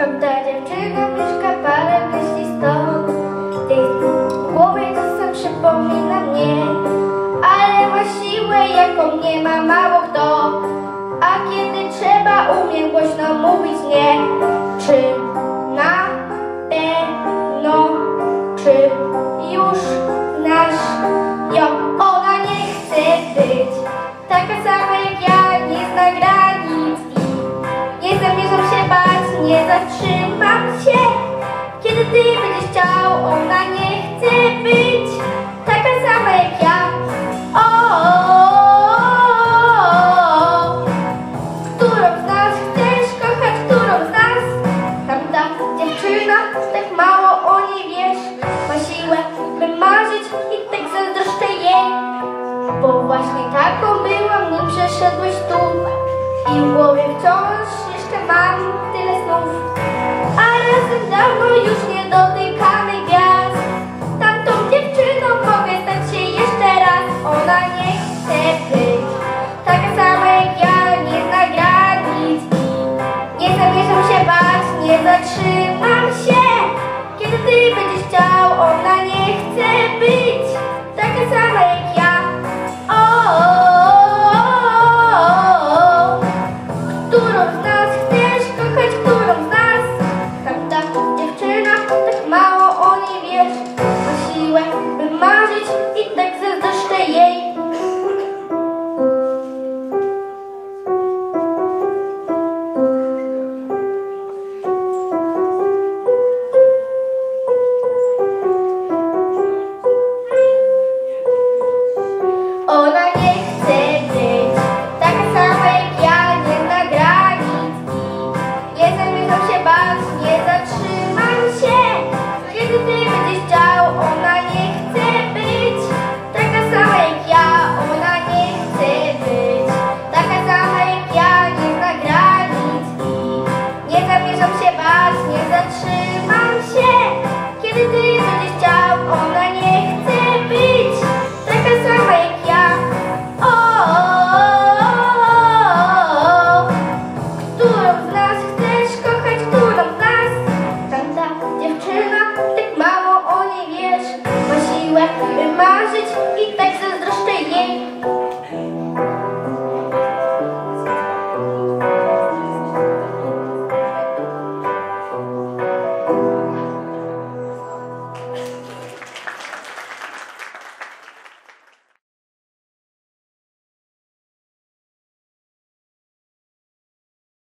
Tamta dziewczyna mieszka parę myśli stąd tej głowie czasem przypomina mnie Ale ma siłę jaką nie ma mało kto A kiedy trzeba umie głośno mówić nie Czy na pewno, czy już znasz ją? Zatrzymam się. Kiedy ty będziesz chciał, ona nie chce być taka sama jak ja. O, którą z nas chcesz kochać, którą z nas? Tamta dziewczyna, tak mało o niej wiesz, ma siłę, by marzyć i tak zazdroszczę jej. Bo właśnie taką byłam, nim przeszedłeś tu I w głowie wciąż mam tyle snów A razem dawno już nie dotykamy gwiazd. Tamtą dziewczyną mogę stać się jeszcze raz. Ona nie chce być taka sama jak ja Nie zna granic i nie zamierzam się bać Nie zatrzymam las